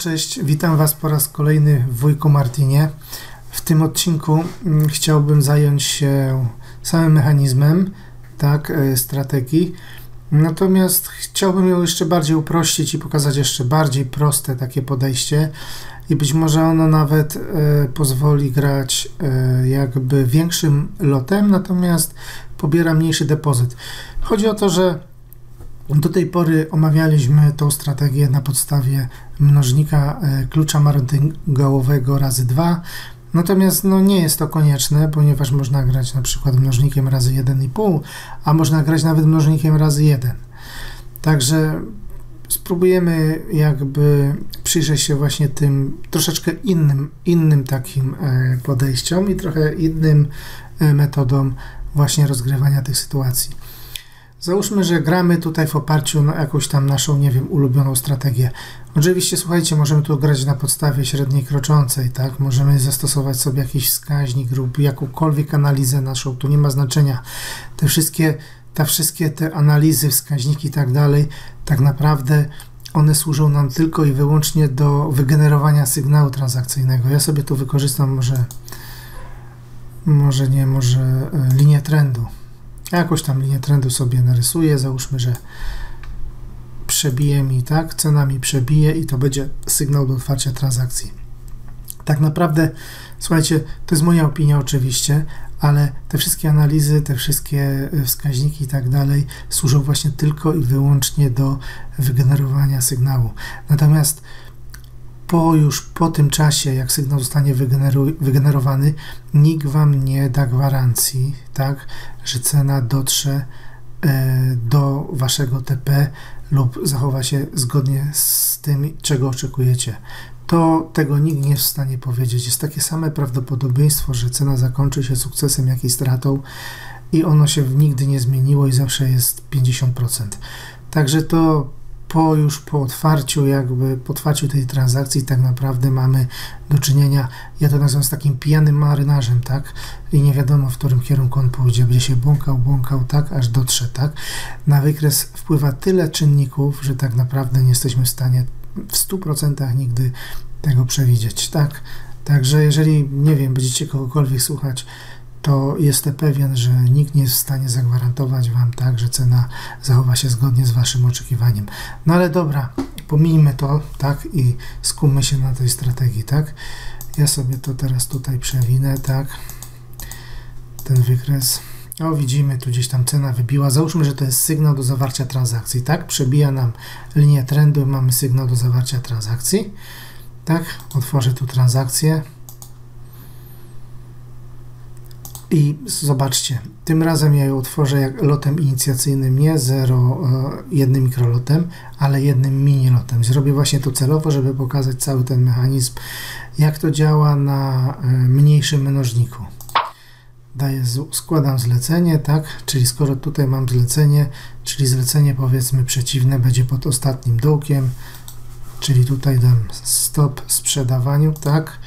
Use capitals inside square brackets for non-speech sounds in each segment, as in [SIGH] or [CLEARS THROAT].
cześć, witam Was po raz kolejny w Wujku Martinie. W tym odcinku mm, chciałbym zająć się samym mechanizmem, tak, e, strategii. Natomiast chciałbym ją jeszcze bardziej uprościć i pokazać jeszcze bardziej proste takie podejście i być może ono nawet e, pozwoli grać e, jakby większym lotem, natomiast pobiera mniejszy depozyt. Chodzi o to, że do tej pory omawialiśmy tą strategię na podstawie mnożnika e, klucza martingałowego razy 2. Natomiast no, nie jest to konieczne, ponieważ można grać na przykład mnożnikiem razy 1,5, a można grać nawet mnożnikiem razy 1. Także spróbujemy jakby przyjrzeć się właśnie tym troszeczkę innym, innym takim e, podejściom i trochę innym e, metodom właśnie rozgrywania tych sytuacji. Załóżmy, że gramy tutaj w oparciu na jakąś tam naszą, nie wiem, ulubioną strategię. Oczywiście, słuchajcie, możemy tu grać na podstawie średniej kroczącej, tak? Możemy zastosować sobie jakiś wskaźnik lub jakąkolwiek analizę naszą, tu nie ma znaczenia. Te wszystkie, te wszystkie te analizy, wskaźniki i tak dalej, tak naprawdę one służą nam tylko i wyłącznie do wygenerowania sygnału transakcyjnego. Ja sobie tu wykorzystam może, może nie, może e, linię trendu. Jakoś tam linię trendu sobie narysuję, załóżmy, że przebije mi, tak, cena mi przebije i to będzie sygnał do otwarcia transakcji. Tak naprawdę, słuchajcie, to jest moja opinia oczywiście, ale te wszystkie analizy, te wszystkie wskaźniki i tak dalej służą właśnie tylko i wyłącznie do wygenerowania sygnału. Natomiast po już po tym czasie, jak sygnał zostanie wygenerowany, nikt Wam nie da gwarancji, tak, że cena dotrze e, do Waszego TP lub zachowa się zgodnie z tym, czego oczekujecie. To tego nikt nie jest w stanie powiedzieć. Jest takie same prawdopodobieństwo, że cena zakończy się sukcesem, jak i stratą i ono się nigdy nie zmieniło i zawsze jest 50%. Także to po już po otwarciu, jakby po otwarciu tej transakcji tak naprawdę mamy do czynienia, ja to nazywam z takim pijanym marynarzem, tak? I nie wiadomo, w którym kierunku on pójdzie. Będzie się błąkał, błąkał, tak? Aż dotrze, tak? Na wykres wpływa tyle czynników, że tak naprawdę nie jesteśmy w stanie w 100% nigdy tego przewidzieć, tak? Także jeżeli, nie wiem, będziecie kogokolwiek słuchać, to jestem pewien, że nikt nie jest w stanie zagwarantować Wam tak, że cena zachowa się zgodnie z Waszym oczekiwaniem. No ale dobra, pomijmy to, tak, i skupmy się na tej strategii, tak. Ja sobie to teraz tutaj przewinę, tak, ten wykres. O, widzimy, tu gdzieś tam cena wybiła. Załóżmy, że to jest sygnał do zawarcia transakcji, tak? Przebija nam linię trendu, mamy sygnał do zawarcia transakcji. Tak, otworzę tu transakcję. I zobaczcie, tym razem ja ją otworzę jak lotem inicjacyjnym, nie 0, e, jednym mikrolotem, ale jednym mini lotem. Zrobię właśnie to celowo, żeby pokazać cały ten mechanizm, jak to działa na e, mniejszym mnożniku. Daję, składam zlecenie, tak, czyli skoro tutaj mam zlecenie, czyli zlecenie powiedzmy przeciwne będzie pod ostatnim dołkiem, czyli tutaj dam stop sprzedawaniu, tak,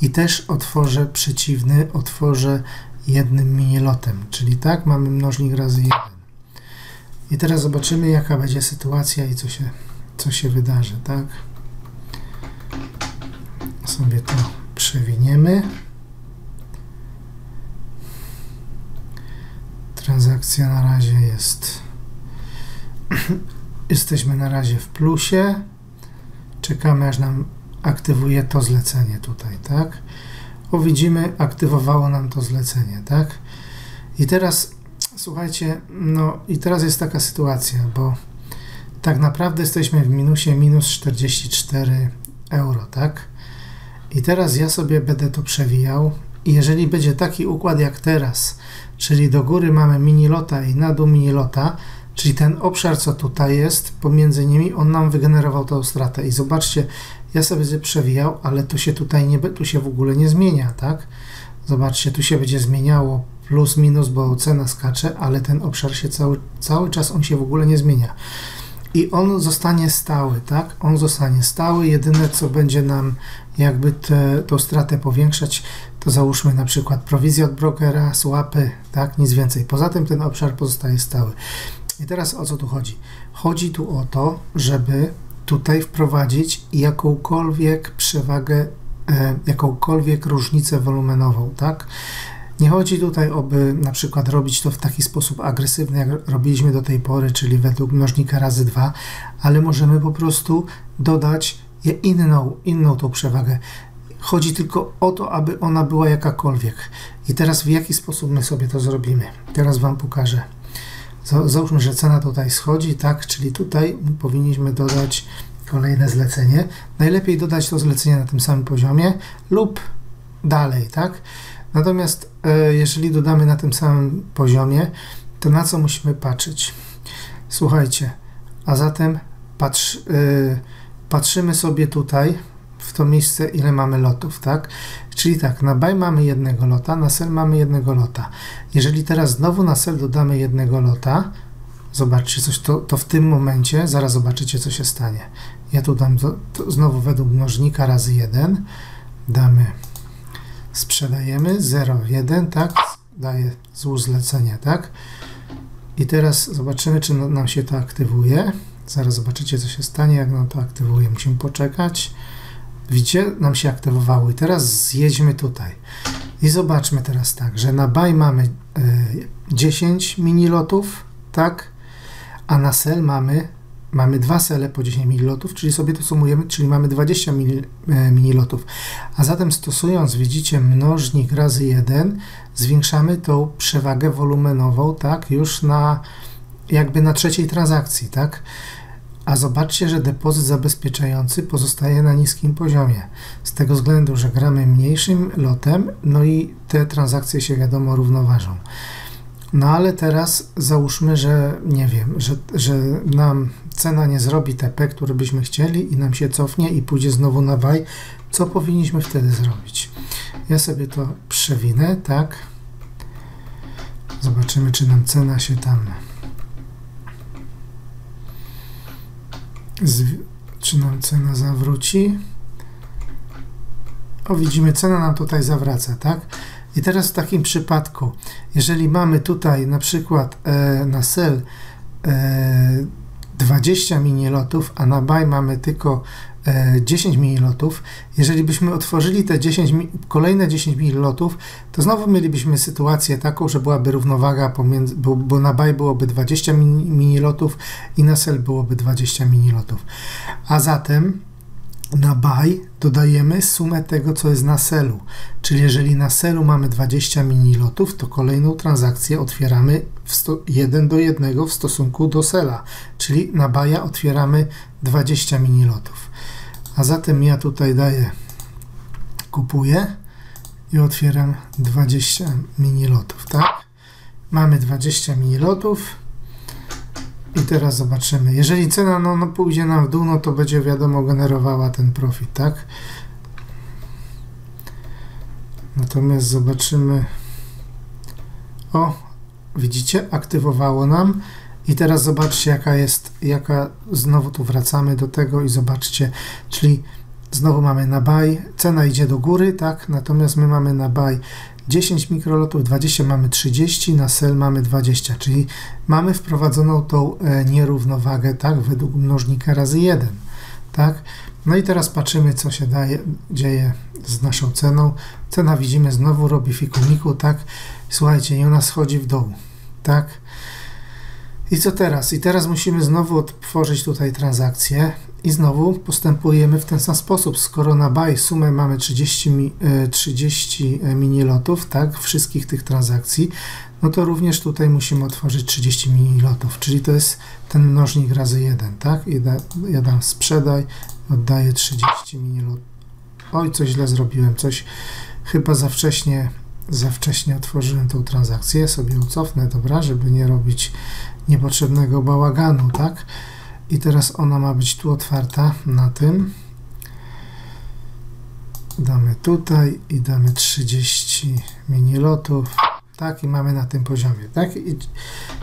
i też otworzę przeciwny, otworzę jednym minilotem, czyli tak mamy mnożnik razy 1. I teraz zobaczymy jaka będzie sytuacja i co się, co się wydarzy, tak? Sobie to przewiniemy. Transakcja na razie jest [CLEARS THROAT] jesteśmy na razie w plusie. Czekamy aż nam aktywuje to zlecenie tutaj, tak? Bo widzimy, aktywowało nam to zlecenie, tak? I teraz, słuchajcie, no i teraz jest taka sytuacja, bo tak naprawdę jesteśmy w minusie minus 44 euro, tak? I teraz ja sobie będę to przewijał i jeżeli będzie taki układ jak teraz, czyli do góry mamy mini lota i na dół mini lota, czyli ten obszar, co tutaj jest pomiędzy nimi, on nam wygenerował tą stratę. I zobaczcie, ja sobie będę przewijał, ale tu się tutaj nie, tu się w ogóle nie zmienia, tak? Zobaczcie, tu się będzie zmieniało plus, minus, bo cena skacze, ale ten obszar się cały, cały czas, on się w ogóle nie zmienia. I on zostanie stały, tak? On zostanie stały. Jedyne, co będzie nam jakby te, tą stratę powiększać, to załóżmy na przykład prowizję od brokera, słapy, tak? Nic więcej. Poza tym ten obszar pozostaje stały. I teraz o co tu chodzi? Chodzi tu o to, żeby tutaj wprowadzić jakąkolwiek przewagę, e, jakąkolwiek różnicę wolumenową, tak? Nie chodzi tutaj o by na przykład robić to w taki sposób agresywny, jak robiliśmy do tej pory, czyli według mnożnika razy 2, ale możemy po prostu dodać inną, inną tą przewagę. Chodzi tylko o to, aby ona była jakakolwiek. I teraz w jaki sposób my sobie to zrobimy? Teraz Wam pokażę. Załóżmy, że cena tutaj schodzi, tak, czyli tutaj powinniśmy dodać kolejne zlecenie. Najlepiej dodać to zlecenie na tym samym poziomie lub dalej, tak? Natomiast e, jeżeli dodamy na tym samym poziomie, to na co musimy patrzeć? Słuchajcie, a zatem patrz, e, patrzymy sobie tutaj w to miejsce, ile mamy lotów, tak? Czyli tak, na buy mamy jednego lota, na sell mamy jednego lota. Jeżeli teraz znowu na sell dodamy jednego lota, zobaczcie coś, to, to w tym momencie, zaraz zobaczycie, co się stanie. Ja tu dam znowu według mnożnika razy 1, damy, sprzedajemy 0,1, tak? Daje złóż zlecenie, tak? I teraz zobaczymy, czy nam się to aktywuje. Zaraz zobaczycie, co się stanie, jak nam to aktywuje. Musimy poczekać. Widzicie, nam się aktywowało. I teraz zjedźmy tutaj. I zobaczmy teraz tak, że na buy mamy y, 10 mini lotów, tak? A na sell mamy, mamy dwa sele po 10 mini lotów, czyli sobie to sumujemy, czyli mamy 20 mini, y, mini lotów. A zatem stosując, widzicie, mnożnik razy 1, zwiększamy tą przewagę wolumenową, tak? Już na jakby na trzeciej transakcji, tak? A zobaczcie, że depozyt zabezpieczający pozostaje na niskim poziomie. Z tego względu, że gramy mniejszym lotem, no i te transakcje się wiadomo równoważą. No ale teraz załóżmy, że nie wiem, że, że nam cena nie zrobi TP, który byśmy chcieli i nam się cofnie i pójdzie znowu na buy. Co powinniśmy wtedy zrobić? Ja sobie to przewinę, tak? Zobaczymy, czy nam cena się tam czy nam cena zawróci. O, widzimy, cena nam tutaj zawraca, tak? I teraz w takim przypadku, jeżeli mamy tutaj na przykład e, na sell e, 20 mini lotów, a na buy mamy tylko 10 e, mililotów. Jeżeli byśmy otworzyli te 10, kolejne 10 mililotów, to znowu mielibyśmy sytuację taką, że byłaby równowaga pomiędzy, bo, bo na buy byłoby 20 mililotów i na sell byłoby 20 mililotów. A zatem na buy dodajemy sumę tego, co jest na selu. Czyli jeżeli na selu mamy 20 mililotów, to kolejną transakcję otwieramy 1 do 1 w stosunku do sela. Czyli na buya otwieramy 20 mililotów. A zatem ja tutaj daję, kupuję i otwieram 20 minilotów, tak? Mamy 20 minilotów i teraz zobaczymy. Jeżeli cena no, no pójdzie nam w dół, no to będzie wiadomo generowała ten profit, tak? Natomiast zobaczymy. O, widzicie, aktywowało nam. I teraz zobaczcie, jaka jest, jaka, znowu tu wracamy do tego i zobaczcie, czyli znowu mamy na cena idzie do góry, tak, natomiast my mamy na buy 10 mikrolotów, 20 mamy 30, na sell mamy 20, czyli mamy wprowadzoną tą e, nierównowagę, tak, według mnożnika razy 1, tak. No i teraz patrzymy, co się daje, dzieje z naszą ceną. Cena widzimy znowu robi fikumiku, tak. Słuchajcie, i ona schodzi w dół, tak. I co teraz? I teraz musimy znowu otworzyć tutaj transakcję i znowu postępujemy w ten sam sposób. Skoro na buy sumę mamy 30, 30 e, mini lotów, tak, wszystkich tych transakcji, no to również tutaj musimy otworzyć 30 mini lotów, czyli to jest ten mnożnik razy 1, tak? I da, ja dam sprzedaj, oddaję 30 mini lotów. Oj, coś źle zrobiłem, coś chyba za wcześnie, za wcześnie otworzyłem tą transakcję, sobie ucofnę, dobra, żeby nie robić niepotrzebnego bałaganu, tak? I teraz ona ma być tu otwarta na tym. Damy tutaj i damy 30 minilotów. Tak, i mamy na tym poziomie, tak? I,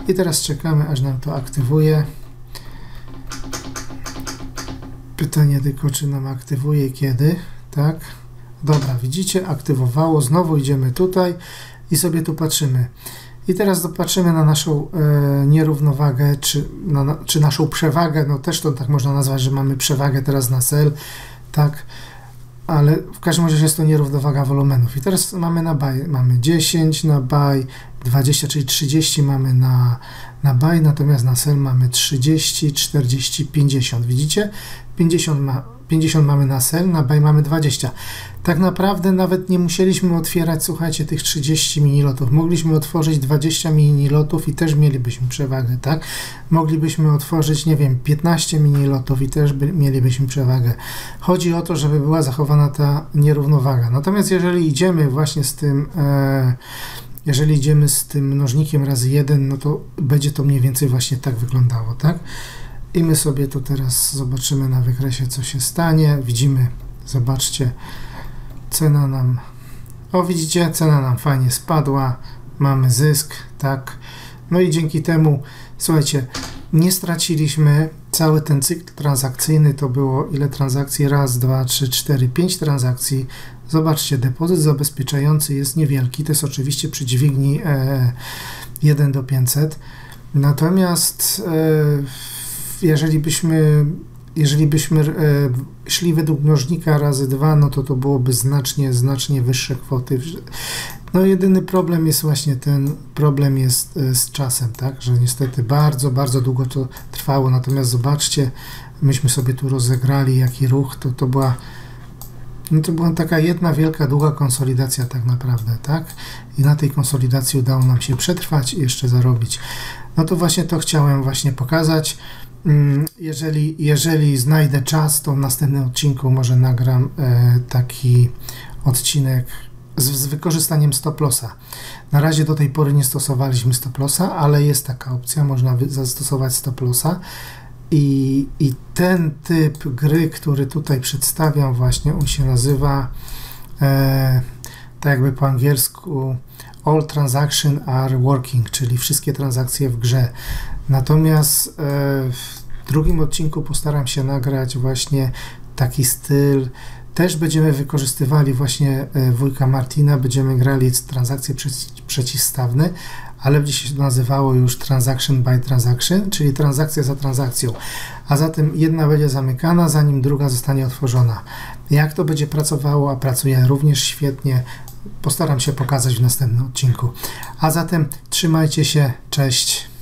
i teraz czekamy, aż nam to aktywuje. Pytanie tylko, czy nam aktywuje kiedy, tak? Dobra, widzicie, aktywowało. Znowu idziemy tutaj i sobie tu patrzymy. I teraz zobaczymy na naszą e, nierównowagę, czy, na, czy naszą przewagę, no też to tak można nazwać, że mamy przewagę teraz na sel, tak, ale w każdym razie jest to nierównowaga wolumenów. I teraz mamy na buy, mamy 10 na buy, 20, czyli 30 mamy na, na buy, natomiast na sell mamy 30, 40, 50. Widzicie? 50, ma, 50 mamy na sell, na buy mamy 20. Tak naprawdę nawet nie musieliśmy otwierać, słuchajcie, tych 30 minilotów. Mogliśmy otworzyć 20 minilotów i też mielibyśmy przewagę, tak? Moglibyśmy otworzyć, nie wiem, 15 minilotów i też by, mielibyśmy przewagę. Chodzi o to, żeby była zachowana ta nierównowaga. Natomiast jeżeli idziemy właśnie z tym... E, jeżeli idziemy z tym mnożnikiem razy 1, no to będzie to mniej więcej właśnie tak wyglądało, tak? I my sobie tu teraz zobaczymy na wykresie, co się stanie. Widzimy, zobaczcie, cena nam, o widzicie, cena nam fajnie spadła, mamy zysk, tak? No i dzięki temu, słuchajcie, nie straciliśmy cały ten cykl transakcyjny, to było ile transakcji? Raz, dwa, trzy, cztery, pięć transakcji Zobaczcie, depozyt zabezpieczający jest niewielki, to jest oczywiście przy dźwigni e, 1 do 500. Natomiast e, jeżeli byśmy jeżeli byśmy e, szli według mnożnika razy 2, no to to byłoby znacznie, znacznie wyższe kwoty. No jedyny problem jest właśnie ten problem jest e, z czasem, tak, że niestety bardzo, bardzo długo to trwało, natomiast zobaczcie, myśmy sobie tu rozegrali jaki ruch, to to była no to była taka jedna wielka, długa konsolidacja tak naprawdę, tak? I na tej konsolidacji udało nam się przetrwać i jeszcze zarobić. No to właśnie to chciałem właśnie pokazać. Mm, jeżeli, jeżeli znajdę czas, to w następnym odcinku może nagram e, taki odcinek z, z wykorzystaniem stop lossa. Na razie do tej pory nie stosowaliśmy stop lossa, ale jest taka opcja, można zastosować stop lossa. I, I ten typ gry, który tutaj przedstawiam, właśnie on się nazywa e, tak jakby po angielsku All Transaction Are Working, czyli wszystkie transakcje w grze. Natomiast e, w drugim odcinku postaram się nagrać właśnie taki styl. Też będziemy wykorzystywali właśnie e, wujka Martina, będziemy grali transakcje przeciwstawne, ale będzie się nazywało już transaction by transaction, czyli transakcja za transakcją. A zatem jedna będzie zamykana, zanim druga zostanie otworzona. Jak to będzie pracowało, a pracuje również świetnie, postaram się pokazać w następnym odcinku. A zatem trzymajcie się, cześć.